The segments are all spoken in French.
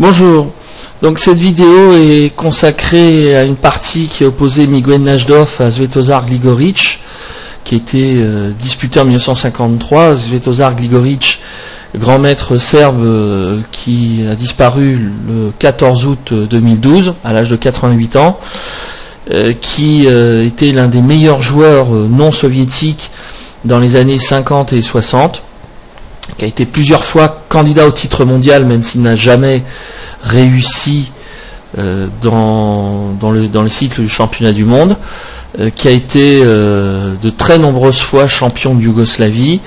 Bonjour. Donc cette vidéo est consacrée à une partie qui opposait Miguel Najdorf à Svetozar Gligoric, qui était euh, disputé en 1953. Svetozar Gligoric, grand maître serbe euh, qui a disparu le 14 août 2012 à l'âge de 88 ans, euh, qui était l'un des meilleurs joueurs non soviétiques dans les années 50 et 60 qui a été plusieurs fois candidat au titre mondial, même s'il n'a jamais réussi euh, dans, le, cycle du championnat du monde, euh, qui a été euh, de très nombreuses fois champion de Yougoslavie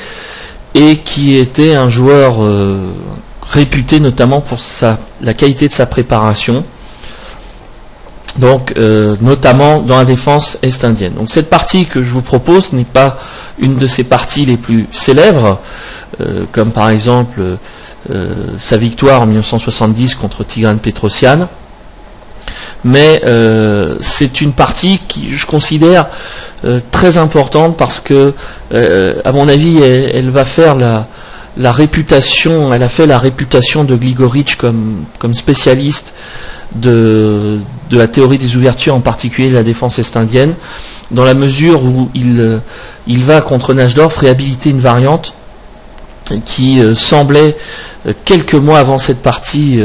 et qui était un joueur réputé notamment pour la qualité de sa préparation. Donc, notamment dans la défense est-indienne. Donc, cette partie que je vous propose n'est pas une de ces parties les plus célèbres, comme par exemple sa victoire en 1970 contre Tigran Petrosian, mais euh, c'est une partie qui je considère euh, très importante parce que, euh, à mon avis, elle, va faire la, la, réputation, elle a fait la réputation de Gligoric comme, spécialiste de, de, la théorie des ouvertures, en particulier la défense est-indienne, dans la mesure où il, va contre Najdorf réhabiliter une variante qui semblait, quelques mois avant cette partie,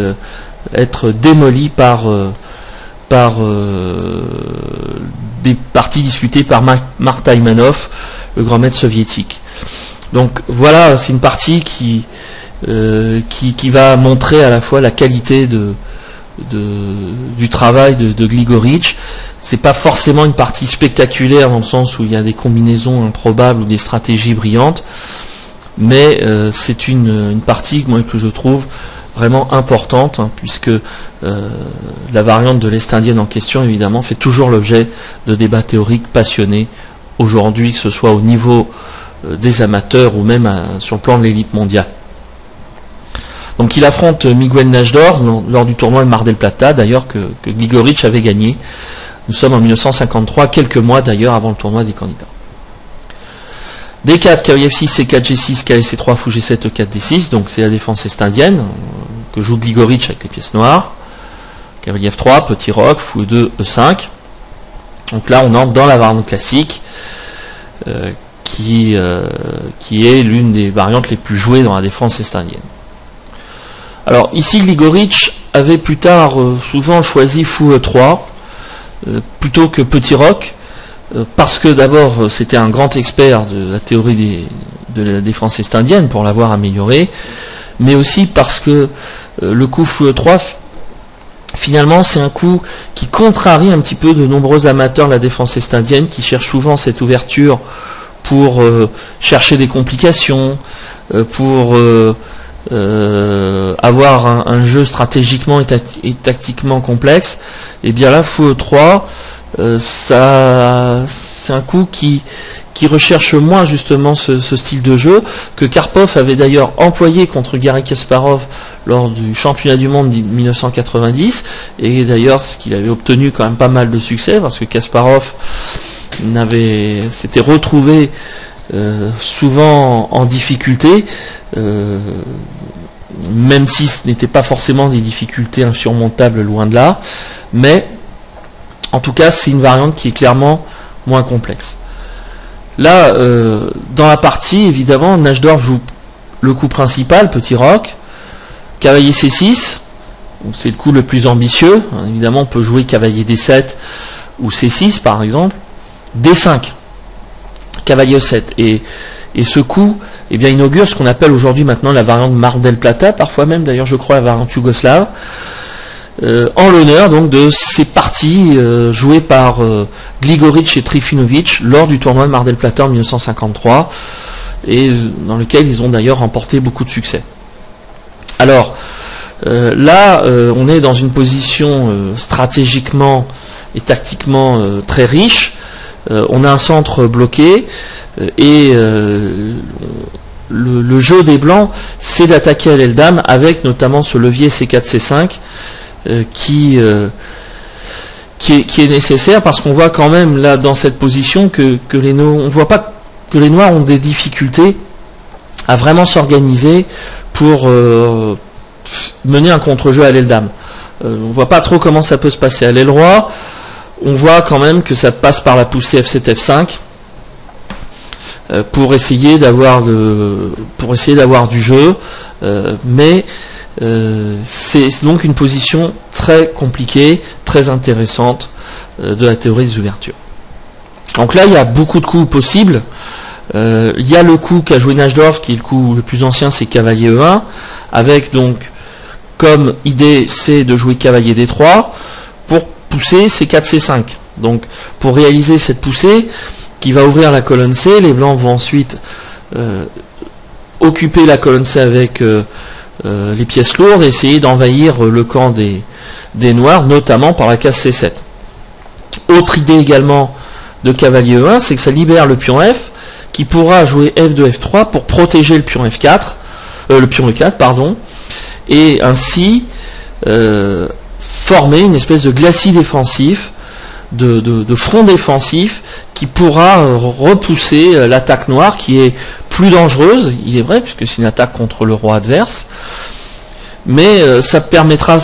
être démolie par euh, des parties disputées par Imanov, le grand maître soviétique. Donc voilà, c'est une partie qui, euh, qui, va montrer à la fois la qualité de, du travail de, de Gligoric. C'est pas forcément une partie spectaculaire dans le sens où il y a des combinaisons improbables ou des stratégies brillantes, mais euh, c'est une, une, partie moi, que je trouve vraiment importante, hein, puisque euh, la variante de l'Est indienne en question, évidemment, fait toujours l'objet de débats théoriques passionnés aujourd'hui, que ce soit au niveau des amateurs ou même sur le plan de l'élite mondiale. Donc il affronte Miguel Najdor lors du tournoi de Mar del Plata, d'ailleurs que, Gligoric avait gagné. Nous sommes en 1953, quelques mois d'ailleurs avant le tournoi des candidats. D4, KF6, C4, G6, KSC3, Fou G7, E4, D6, donc c'est la défense est-indienne, que joue Gligoric avec les pièces noires. Cavalier F3, petit roc, fou 2, E5. Donc là, on entre dans la variante classique, euh, qui, euh, qui est l'une des variantes les plus jouées dans la défense est-indienne. Alors ici, Gligoric avait plus tard euh, souvent choisi fou E3 plutôt que petit roc, parce que d'abord c'était un grand expert de la théorie de la défense est-indienne pour l'avoir amélioré, mais aussi parce que euh, le coup fou 3 finalement c'est un coup qui contrarie un petit peu de nombreux amateurs de la défense est-indienne qui cherchent souvent cette ouverture pour euh, chercher des complications, euh, pour avoir un, jeu stratégiquement et, tactiquement complexe, et bien là, fou 3 ça, c'est un coup qui, qui recherche moins justement ce, style de jeu, que Karpov avait d'ailleurs employé contre Gary Kasparov lors du championnat du monde 1990, et d'ailleurs ce qu'il avait obtenu quand même pas mal de succès, parce que Kasparov s'était retrouvé euh, souvent en difficulté, euh, même si ce n'était pas forcément des difficultés insurmontables loin de là, mais en tout cas c'est une variante qui est clairement moins complexe. Là, euh, dans la partie, évidemment, Najdorf joue le coup principal, petit roc, cavalier C6, c'est le coup le plus ambitieux. Évidemment, on peut jouer cavalier D7 ou C6 par exemple. D5, cavalier E7. Et, et ce coup eh bien, inaugure ce qu'on appelle aujourd'hui maintenant la variante Mar del Plata, parfois même d'ailleurs je crois la variante yougoslave. Euh, en l'honneur donc de ces parties euh, jouées par euh, Gligoric et Trifinovic lors du tournoi de Mar del Plata en 1953 et dans lequel ils ont d'ailleurs remporté beaucoup de succès. Alors là, on est dans une position stratégiquement et tactiquement très riche. On a un centre bloqué et le, jeu des blancs, c'est d'attaquer à l'aile dame avec notamment ce levier C4, C5 euh, qui, euh, qui est, nécessaire parce qu'on voit quand même là dans cette position que, que les on voit pas que les noirs ont des difficultés à vraiment s'organiser pour euh, mener un contre-jeu à l'aile dame. on ne voit pas trop comment ça peut se passer à l'aile roi. On voit quand même que ça passe par la poussée F7 F5 pour essayer d'avoir pour essayer d'avoir du jeu, mais c'est donc une position très compliquée, très intéressante de la théorie des ouvertures. Donc là, il y a beaucoup de coups possibles. Euh, il y a le coup qu'a joué Najdorf, qui est le coup le plus ancien, c'est cavalier E1, avec donc comme idée c'est de jouer cavalier D3 pour pousser C4 C5. Donc pour réaliser cette poussée qui va ouvrir la colonne C, les blancs vont ensuite euh, occuper la colonne C avec euh, les pièces lourdes et essayer d'envahir le camp des, des noirs, notamment par la case C7. Autre idée également de cavalier E1, c'est que ça libère le pion F qui pourra jouer F2, F3 pour protéger le pion F4, euh, le pion E4, pardon, et ainsi euh, former une espèce de glacis défensif, de, front défensif qui pourra euh, repousser l'attaque noire qui est plus dangereuse, il est vrai, puisque c'est une attaque contre le roi adverse, mais ça permettra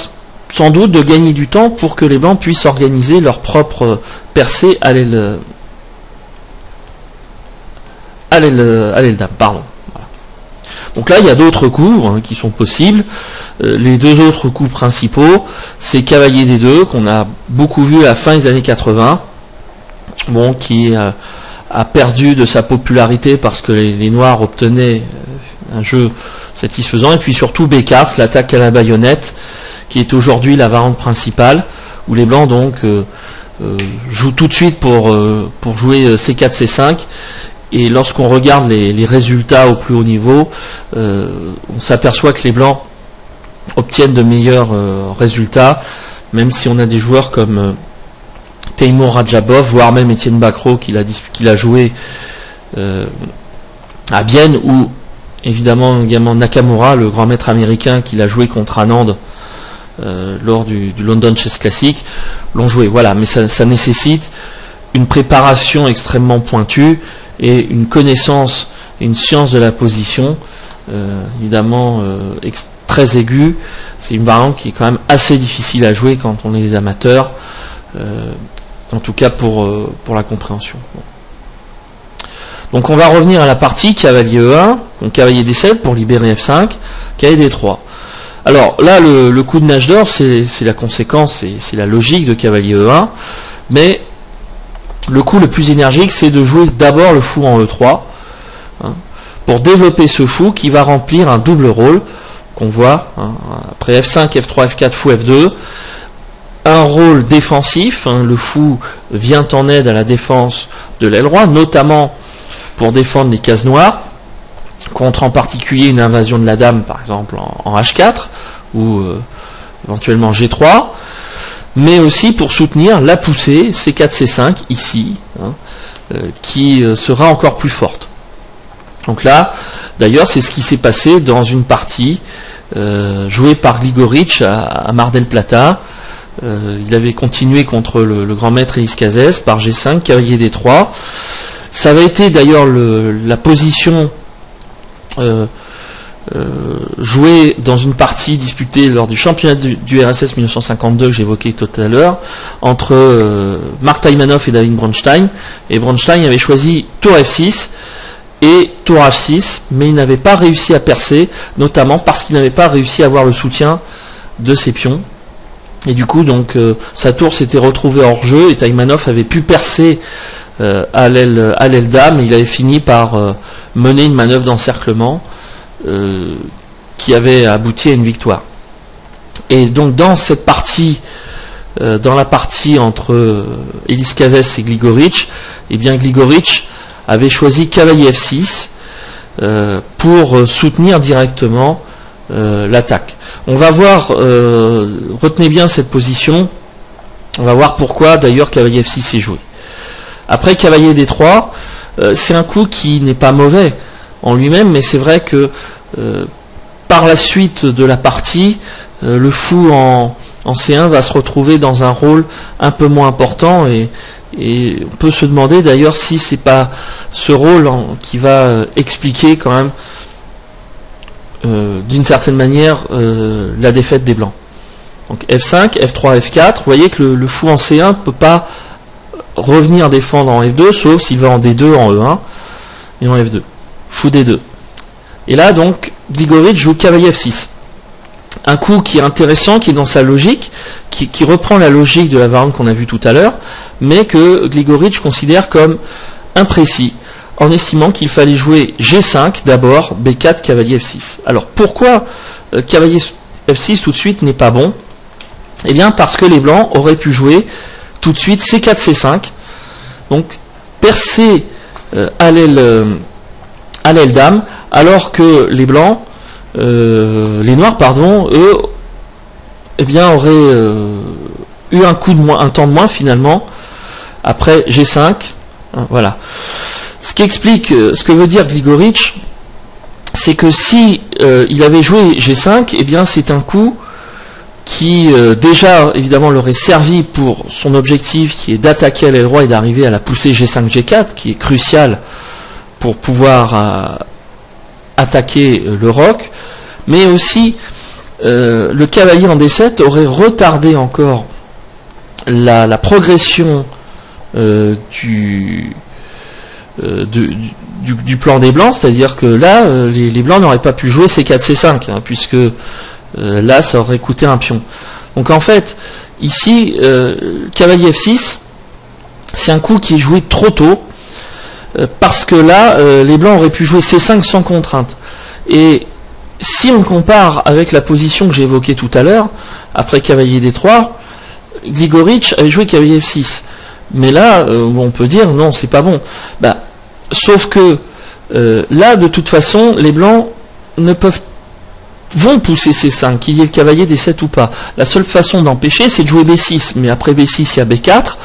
sans doute de gagner du temps pour que les blancs puissent organiser leur propre percée à l'aile à dame. Pardon. Donc là, il y a d'autres coups hein, qui sont possibles. Euh, les deux autres coups principaux, c'est Cavalier des deux, qu'on a beaucoup vu à la fin des années 80, bon, qui euh, a perdu de sa popularité parce que les, Noirs obtenaient euh, un jeu satisfaisant, et puis surtout B4, l'attaque à la baïonnette, qui est aujourd'hui la variante principale, où les Blancs jouent tout de suite pour, pour jouer C4, C5, et lorsqu'on regarde les, résultats au plus haut niveau, euh, on s'aperçoit que les Blancs obtiennent de meilleurs euh, résultats, même si on a des joueurs comme euh, Rajabov, voire même Étienne Bacro qui l'a joué à Bienne, ou évidemment également Nakamura, le grand maître américain qui l'a joué contre Anand lors du, London Chess Classic, l'ont joué. Voilà, mais ça nécessite une préparation extrêmement pointue et une connaissance et une science de la position, euh, évidemment euh, très aiguë. C'est une variante qui est quand même assez difficile à jouer quand on est des amateurs, euh, en tout cas pour, la compréhension. Donc on va revenir à la partie cavalier E1, donc cavalier D7 pour libérer F5, cavalier D3. Alors là, le, coup de nage d'or, c'est la conséquence, c'est la logique de cavalier E1, mais le coup le plus énergique, c'est de jouer d'abord le fou en E3, hein, pour développer ce fou qui va remplir un double rôle, qu'on voit, hein, après F5, F3, F4, fou F2, un rôle défensif, hein, le fou vient en aide à la défense de l'aile droite, notamment pour défendre les cases noires, contre en particulier une invasion de la dame, par exemple en, H4, ou euh, éventuellement G3, mais aussi pour soutenir la poussée C4, C5 ici, hein, euh, qui euh, sera encore plus forte. Donc là, d'ailleurs, c'est ce qui s'est passé dans une partie euh, jouée par Gligorich à, Mar del Plata. il avait continué contre le, grand maître Elis par G5, cavalier D3. Ça avait été d'ailleurs la position joué dans une partie disputée lors du championnat du, RSS 1952 que j'évoquais tout à l'heure entre euh, Mark Taimanov et David Bronstein. Et Bronstein avait choisi tour F6 et tour H6, mais il n'avait pas réussi à percer, notamment parce qu'il n'avait pas réussi à avoir le soutien de ses pions. Et du coup, donc, euh, sa tour s'était retrouvée hors jeu et Taimanov avait pu percer à l'aile dame. Il avait fini par mener une manœuvre d'encerclement. Euh, qui avait abouti à une victoire. Et donc dans cette partie, euh, dans la partie entre euh, Elis Kazes et Gligorich, eh bien Gligorich avait choisi cavalier F6 pour soutenir directement l'attaque. On va voir, retenez bien cette position, on va voir pourquoi d'ailleurs cavalier F6 est joué. Après cavalier D3, c'est un coup qui n'est pas mauvais en lui-même, mais c'est vrai que euh, par la suite de la partie, euh, le fou en, C1 va se retrouver dans un rôle un peu moins important et, on peut se demander d'ailleurs si c'est pas ce rôle qui va euh, expliquer quand même d'une certaine manière la défaite des blancs. Donc F5, F3, F4, vous voyez que le, fou en C1 ne peut pas revenir défendre en F2, sauf s'il va en D2, en E1 et en F2. Fou D2. Et là, donc, Grigorich joue cavalier F6. Un coup qui est intéressant, qui est dans sa logique, qui, reprend la logique de la variante qu'on a vue tout à l'heure, mais que Grigorich considère comme imprécis, en estimant qu'il fallait jouer G5 d'abord, B4, cavalier F6. Alors pourquoi euh, cavalier F6 tout de suite n'est pas bon? Eh bien parce que les blancs auraient pu jouer tout de suite C4, C5, donc percer euh, à l'aile euh, à l'aile dame, alors que les blancs, euh, les noirs, pardon, eux, eh bien, auraient euh, eu un coup de moins, un temps de moins finalement, après G5. Hein, voilà. Ce qui explique euh, ce que veut dire Grigorich, c'est que si il avait joué G5, eh bien c'est un coup qui déjà évidemment l'aurait servi pour son objectif qui est d'attaquer l'aile droite et d'arriver à la poussée G5 G4 qui est crucial pour pouvoir euh, attaquer euh, le roc, mais aussi euh, le cavalier en D7 aurait retardé encore la, progression du, du, plan des blancs, c'est-à-dire que là, les, blancs n'auraient pas pu jouer C4, C5, hein, puisque là, ça aurait coûté un pion. Donc en fait, ici, cavalier F6, c'est un coup qui est joué trop tôt, euh, parce que là, euh, les blancs auraient pu jouer C5 sans contrainte. Et si on compare avec la position que j'ai évoquée tout à l'heure, après cavalier D3, Grigorich avait joué cavalier F6. Mais là, euh, on peut dire non, c'est pas bon. Bah, sauf que là, de toute façon, les blancs ne peuvent vont pousser C5, qu'il y ait le cavalier D7 ou pas. La seule façon d'empêcher, c'est de jouer B6. Mais après B6, il y a B4.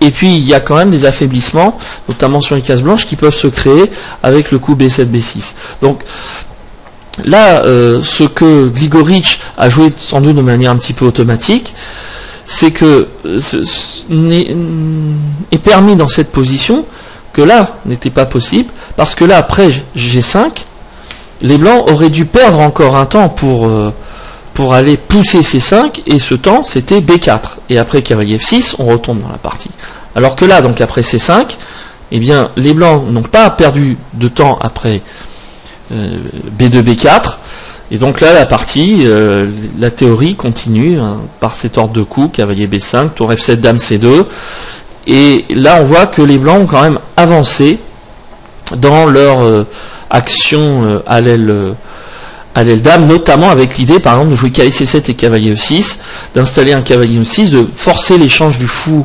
Et puis il y a quand même des affaiblissements, notamment sur les cases blanches, qui peuvent se créer avec le coup B7, B6. Donc là, euh, ce que Grigorich a joué sans doute de manière un petit peu automatique, c'est que euh, ce, est, permis dans cette position que là n'était pas possible, parce que là, après G5, les blancs auraient dû perdre encore un temps pour, euh, pour aller pousser C5, et ce temps, c'était B4. Et après cavalier F6, on retombe dans la partie. Alors que là, donc après C5, eh bien, les blancs n'ont pas perdu de temps après B2, euh, B4, et donc là, la partie, euh, la théorie continue hein, par cet ordre de coups, cavalier B5, tour F7, dame C2, et là, on voit que les blancs ont quand même avancé dans leur action à l'aile à l'aile dame, notamment avec l'idée, par exemple, de jouer cavalier C7 et cavalier E6, d'installer un cavalier E6, de forcer l'échange du fou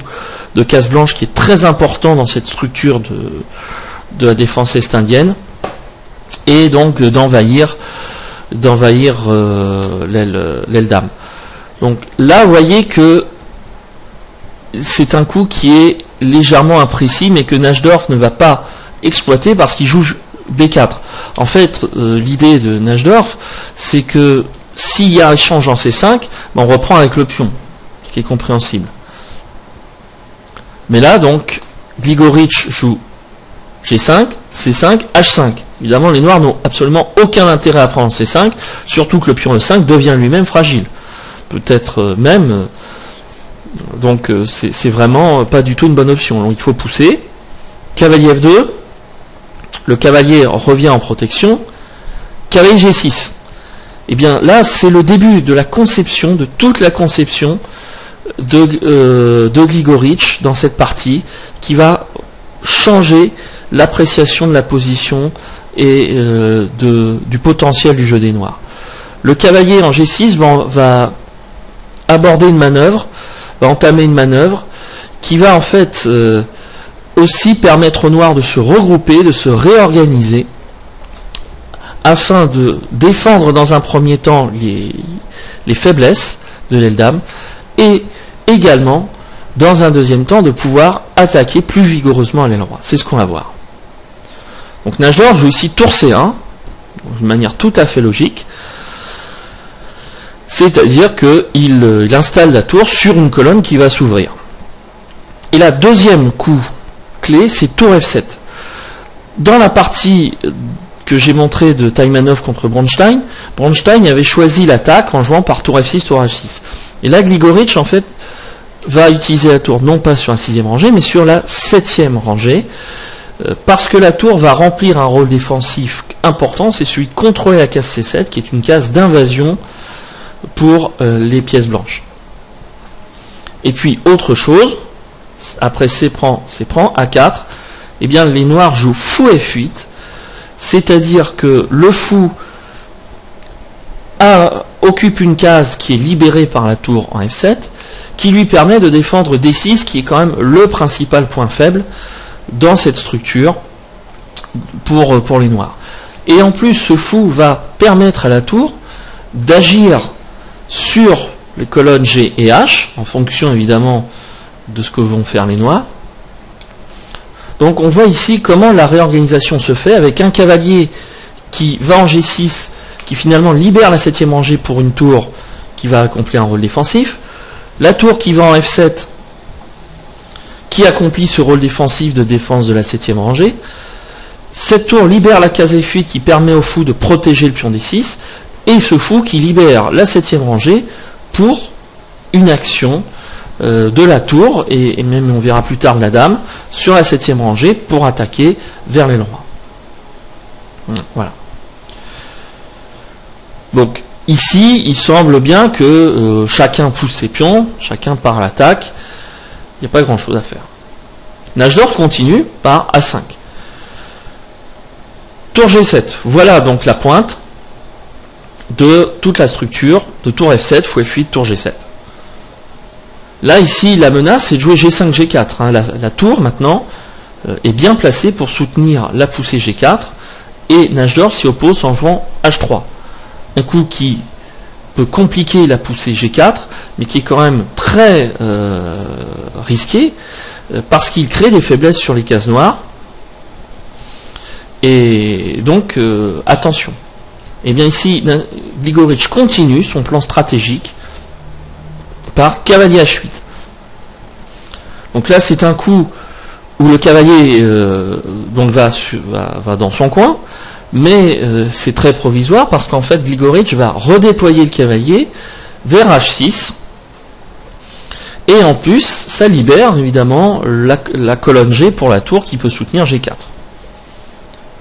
de case blanche qui est très important dans cette structure de, la défense est-indienne, et donc d'envahir d'envahir euh, l'aile dame. Donc là, vous voyez que c'est un coup qui est légèrement imprécis, mais que Nashdorf ne va pas exploiter parce qu'il joue B4. En fait, euh, l'idée de Nashdorf, c'est que s'il y a échange en C5, ben, on reprend avec le pion, ce qui est compréhensible. Mais là, donc, Grigorich joue G5, C5, H5. Évidemment, les noirs n'ont absolument aucun intérêt à prendre C5, surtout que le pion E5 devient lui-même fragile. Peut-être euh, même... Euh, donc, c'est vraiment pas du tout une bonne option. Donc, il faut pousser. Cavalier F2, le cavalier revient en protection, cavalier G6. Et eh bien là, c'est le début de la conception, de toute la conception de, euh, Gligorich dans cette partie, qui va changer l'appréciation de la position et euh, du potentiel du jeu des noirs. Le cavalier en G6 va, aborder une manœuvre, va entamer une manœuvre qui va en fait euh, aussi permettre aux Noirs de se regrouper, de se réorganiser, afin de défendre dans un premier temps les, faiblesses de l'Eldam, et également, dans un deuxième temps, de pouvoir attaquer plus vigoureusement droite. C'est ce qu'on va voir. Donc Najdor joue ici tour C1, de manière tout à fait logique, c'est-à-dire qu'il il installe la tour sur une colonne qui va s'ouvrir. Et la deuxième coup clé, c'est tour F7. Dans la partie que j'ai montré de Taimanov contre Bronstein, Bronstein avait choisi l'attaque en jouant par tour F6, tour H6. Et là, Gligorich, en fait, va utiliser la tour non pas sur la sixième rangée, mais sur la septième rangée, euh, parce que la tour va remplir un rôle défensif important, c'est celui de contrôler la case C7, qui est une case d'invasion pour euh, les pièces blanches. Et puis, autre chose, après C prend, C prend, A4, eh bien, les noirs jouent fou F8, c'est-à-dire que le fou occupe une case qui est libérée par la tour en F7, qui lui permet de défendre D6, qui est quand même le principal point faible dans cette structure pour, pour les noirs. Et en plus, ce fou va permettre à la tour d'agir sur les colonnes G et H, en fonction évidemment de ce que vont faire les noirs. Donc on voit ici comment la réorganisation se fait avec un cavalier qui va en G6, qui finalement libère la septième rangée pour une tour qui va accomplir un rôle défensif. La tour qui va en F7, qui accomplit ce rôle défensif de défense de la septième rangée. Cette tour libère la case F8 qui permet au fou de protéger le pion D6, et ce fou qui libère la septième rangée pour une action euh, de la tour, et, même on verra plus tard la dame, sur la septième rangée pour attaquer vers les droits. Voilà. Donc ici, il semble bien que euh, chacun pousse ses pions, chacun part l'attaque, il n'y a pas grand chose à faire. Najdorf continue par A5. Tour G7, voilà donc la pointe de toute la structure de tour F7, fou F8, tour G7. Là, ici, la menace, c'est de jouer G5, G4. Hein. La, tour, maintenant, euh, est bien placée pour soutenir la poussée G4, et Najdorf s'y oppose en jouant H3. Un coup qui peut compliquer la poussée G4, mais qui est quand même très euh, risqué, euh, parce qu'il crée des faiblesses sur les cases noires. Et donc, attention. Et eh bien ici, Gligorich continue son plan stratégique par cavalier H8. Donc là, c'est un coup où le cavalier euh, donc va, dans son coin, mais euh, c'est très provisoire parce qu'en fait, Gligorich va redéployer le cavalier vers H6. Et en plus, ça libère évidemment la, la colonne G pour la tour qui peut soutenir G4.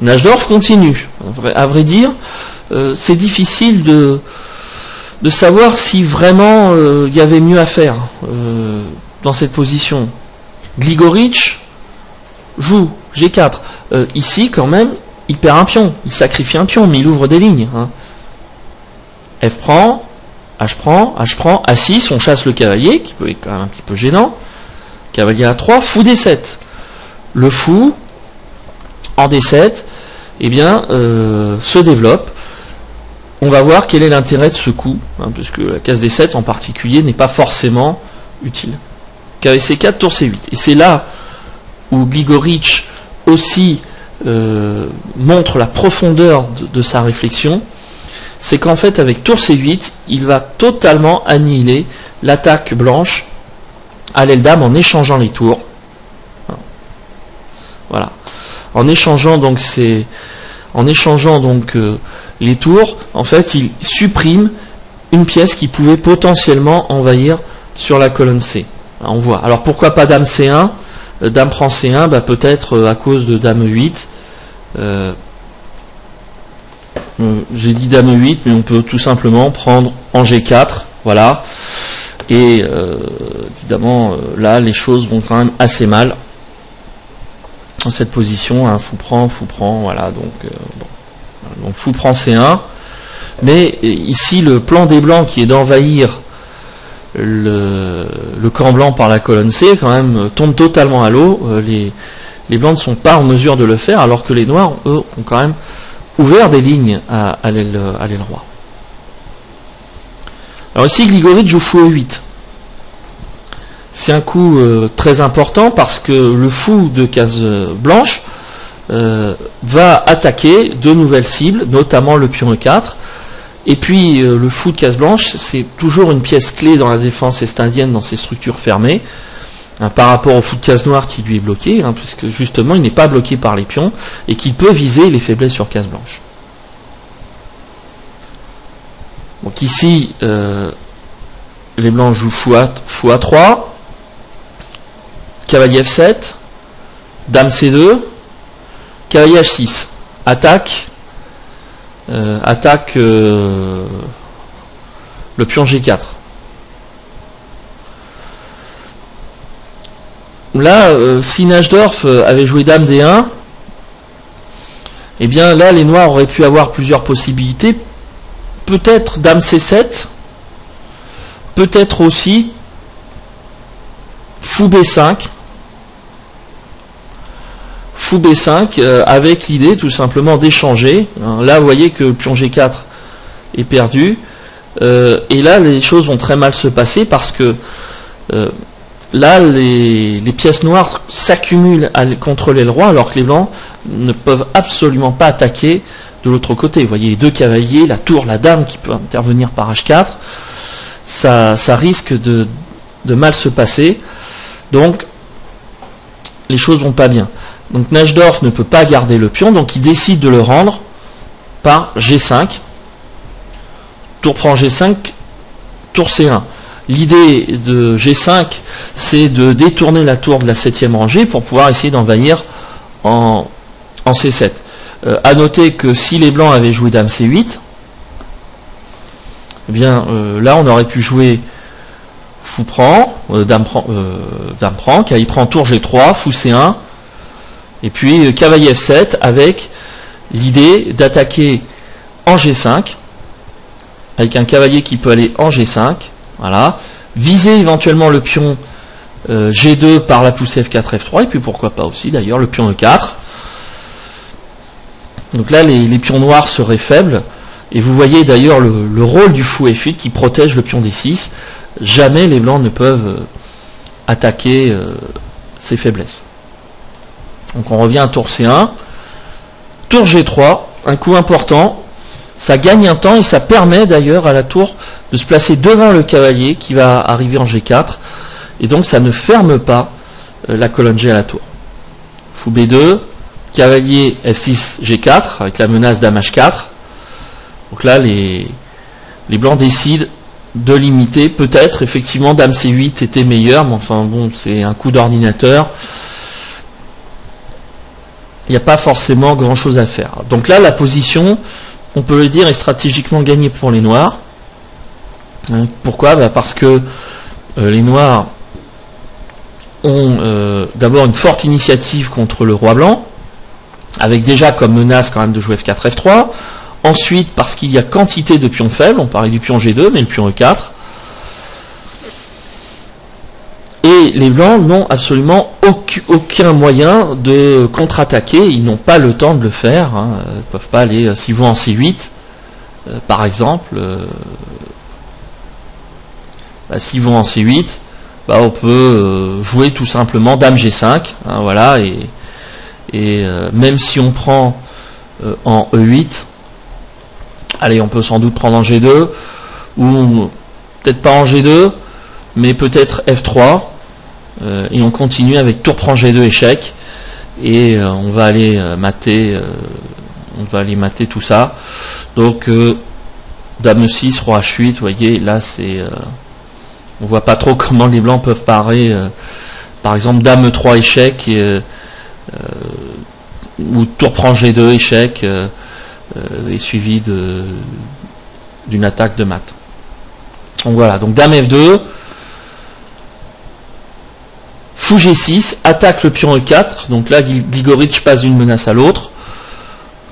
Najdorf continue. À vrai dire, euh, c'est difficile de, de savoir si vraiment euh, il y avait mieux à faire euh, dans cette position. Gligorich joue G4. ici, quand même, il perd un pion. Il sacrifie un pion, mais il ouvre des lignes. Hein. F prend, H prend, H prend, A6, on chasse le cavalier, qui peut être un petit peu gênant. Cavalier A3, fou D7. Le fou, en D7, eh bien, se développe on va voir quel est l'intérêt de ce coup, hein, puisque la case D7 en particulier n'est pas forcément utile. c 4 tour C8. Et c'est là où Gligorich aussi euh, montre la profondeur de, sa réflexion, c'est qu'en fait avec tour C8, il va totalement annihiler l'attaque blanche à l'aile dame en échangeant les tours. Voilà. En échangeant donc ces, en échangeant donc euh, les tours, en fait, il supprime une pièce qui pouvait potentiellement envahir sur la colonne C. On voit. Alors pourquoi pas Dame C1 euh, Dame prend C1, bah, peut-être euh, à cause de Dame 8. J'ai dit Dame 8, mais on peut tout simplement prendre en G4. Voilà. Et évidemment, là, les choses vont quand même assez mal dans cette position, un fou prend, fou prend, voilà, donc, euh, donc fou prend C1. Mais ici, le plan des blancs qui est d'envahir le, camp blanc par la colonne C, quand même, tombe totalement à l'eau. Euh, les, blancs ne sont pas en mesure de le faire, alors que les noirs, eux, ont quand même ouvert des lignes à, à l'aile roi. Alors ici, Grigori joue fou E8. C'est un coup euh, très important parce que le fou de case blanche euh, va attaquer de nouvelles cibles, notamment le pion E4. Et puis euh, le fou de case blanche, c'est toujours une pièce clé dans la défense est-indienne dans ces structures fermées. hein, par rapport au fou de case noire qui lui est bloqué, hein, puisque justement il n'est pas bloqué par les pions et qu'il peut viser les faiblesses sur case blanche. Donc ici, euh, les blancs jouent fou, A, fou A3, cavalier F7, dame C2, cavalier H6, attaque, euh, attaque euh, le pion G4. Là, euh, si Najdorf avait joué dame D1, eh bien là, les noirs auraient pu avoir plusieurs possibilités. Peut-être dame C7, peut-être aussi fou B5, fou B5 euh, avec l'idée tout simplement d'échanger. Hein, là, vous voyez que pion G4 est perdu. Euh, et là, les choses vont très mal se passer parce que euh, là, les, pièces noires s'accumulent à contrôler le roi alors que les blancs ne peuvent absolument pas attaquer de l'autre côté. Vous voyez les deux cavaliers, la tour, la dame qui peut intervenir par H4. Ça, risque de mal se passer. Donc, les choses vont pas bien. Donc Najdorf ne peut pas garder le pion, donc il décide de le rendre par G5. Tour prend G5, tour C1. L'idée de G5, c'est de détourner la tour de la septième rangée pour pouvoir essayer d'envahir en, C7. Euh, à noter que si les blancs avaient joué Dame C8, eh bien euh, là on aurait pu jouer Fou prend, euh, Dame prend, Dame prend, il prend tour G3, Fou C1, et puis euh, cavalier F7 avec l'idée d'attaquer en G5, avec un cavalier qui peut aller en G5, voilà, viser éventuellement le pion euh, G2 par la poussée F4, F3, et puis pourquoi pas aussi d'ailleurs le pion E4. Donc là, les, pions noirs seraient faibles, et vous voyez d'ailleurs le, rôle du fou F8 qui protège le pion D6. Jamais les blancs ne peuvent euh, attaquer ces faiblesses. Donc on revient à tour C1. Tour G3, un coup important. Ça gagne un temps et ça permet d'ailleurs à la tour de se placer devant le cavalier qui va arriver en G4. Et donc ça ne ferme pas euh, la colonne G à la tour. Fou B2, cavalier F6 G4 avec la menace dame H4. Donc là les, les blancs décident de limiter. Peut-être effectivement dame C8 était meilleur, mais enfin bon c'est un coup d'ordinateur il n'y a pas forcément grand chose à faire. Donc là, la position, on peut le dire, est stratégiquement gagnée pour les noirs. Hein, pourquoi? Bah, Parce que euh, les noirs ont euh, d'abord une forte initiative contre le roi blanc, avec déjà comme menace quand même de jouer F4, F3. Ensuite, parce qu'il y a quantité de pions faibles, on parlait du pion G2, mais le pion E4. Et les blancs n'ont absolument aucun moyen de contre-attaquer, ils n'ont pas le temps de le faire, hein. ils ne peuvent pas aller, euh, s'ils vont en C8, euh, par exemple, euh, bah, s'ils vont en C8, bah, on peut jouer tout simplement Dame G5, hein, voilà, et, et même si on prend en E8, allez, on peut sans doute prendre en G2, ou peut-être pas en G2, mais peut-être F3, euh, et on continue avec tour prend G2 échec. Et euh, on va aller euh, mater on va aller mater tout ça. Donc dame 6 roi h8 vous voyez là c'est on voit pas trop comment les blancs peuvent parer par exemple dame 3 échec ou tour prend G2 échec et suivi d'une attaque de mat donc voilà. Donc dame F2 Fou G6, attaque le pion E4, donc là Grigorich passe d'une menace à l'autre.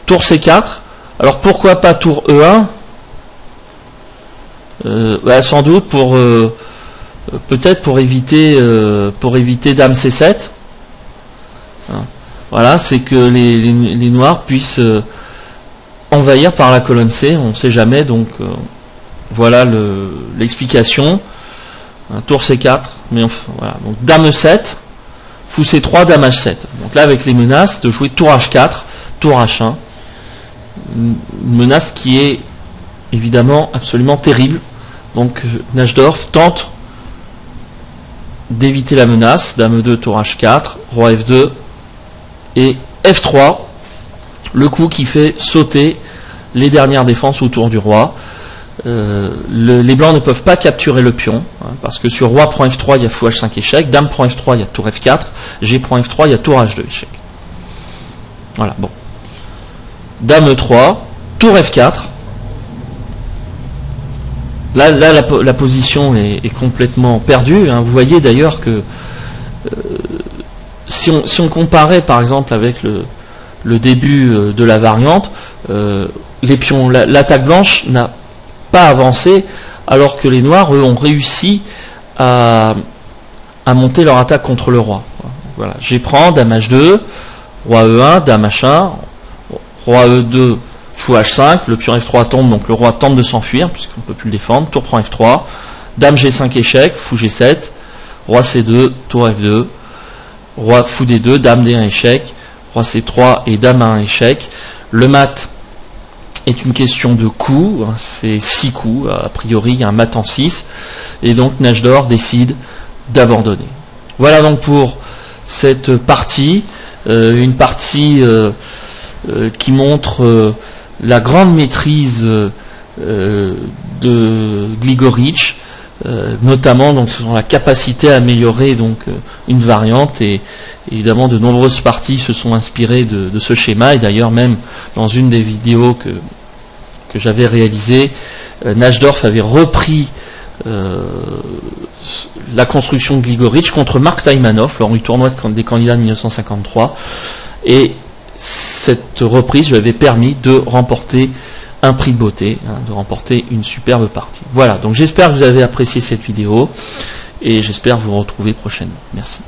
Tour C4, alors pourquoi pas tour E1 euh, bah, Sans doute pour euh, peut-être pour éviter euh, pour éviter Dame C7. Hein. Voilà, c'est que les, noirs puissent envahir par la colonne C, on ne sait jamais, donc voilà l'explication. Tour C4, mais voilà. Donc dame 7 fou c3, dame h7. Donc là, avec les menaces de jouer tour h4, tour h1. Une menace qui est évidemment absolument terrible. Donc Najdorf tente d'éviter la menace, dame 2, tour H4, roi F2 et F3, le coup qui fait sauter les dernières défenses autour du roi. Euh, les blancs ne peuvent pas capturer le pion, hein, parce que sur roi prend F3, il y a fou H5 échec, dame prend F3, il y a tour F4, G prend F3, il y a tour H2 échec. Voilà, bon. Dame E3, tour F4. Là, la, position est, complètement perdue. Hein. Vous voyez d'ailleurs que euh, si, on, comparait par exemple avec le, début euh, de la variante, les pions, l'attaque blanche n'a pas avancé, alors que les noirs, eux, ont réussi à, monter leur attaque contre le roi. Voilà. J'ai prends, dame H2, roi E1, dame H1, roi E2, fou H5, le pion F3 tombe, donc le roi tente de s'enfuir, puisqu'on ne peut plus le défendre, tour prend F3, dame G5 échec, fou G7, roi C2, tour F2, roi fou D2, dame D1 échec, roi C3 et dame A1 échec. Le mat est une question de coups, hein, c'est 6 coups, a priori il y a un mat en 6, et donc Nage d'Or décide d'abandonner. Voilà donc pour cette partie, euh, une partie euh, euh, qui montre la grande maîtrise de Gligorich, notamment donc sur la capacité à améliorer donc une variante et évidemment de nombreuses parties se sont inspirées de, ce schéma et d'ailleurs même dans une des vidéos que j'avais réalisé, euh, Nashdorf avait repris euh, la construction de Gligorich contre Mark Taimanov lors du tournoi des candidats de 1953. Et cette reprise lui avait permis de remporter un prix de beauté, hein, de remporter une superbe partie. Voilà, donc j'espère que vous avez apprécié cette vidéo et j'espère vous retrouver prochainement. Merci.